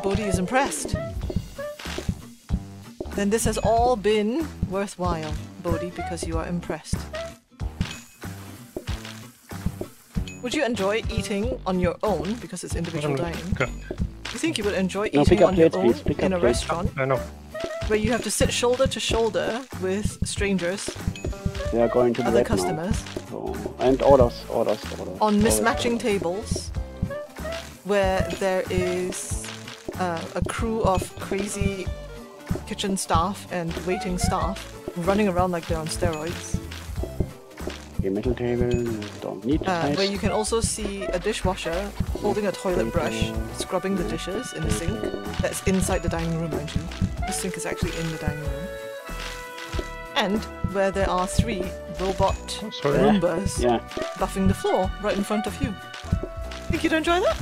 Bodhi is impressed. Then this has all been worthwhile, Bodhi, because you are impressed. Would you enjoy eating on your own because it's individual mm-hmm. dining? Okay. You think you would enjoy No, eating pick up on your own please, pick in a plates. restaurant I know. where you have to sit shoulder to shoulder with strangers, They are going to the other customers, So, and orders, orders, orders. on mismatching orders. tables where there is uh, a crew of crazy kitchen staff and waiting staff running around like they're on steroids. Okay, metal table, don't need Uh, where you can also see a dishwasher holding a toilet brush, scrubbing the dishes in a sink that's inside the dining room, mind you. The sink is actually in the dining room. And where there are three robot Sorry. Roombas Yeah, buffing the floor right in front of you. Think you'd enjoy that?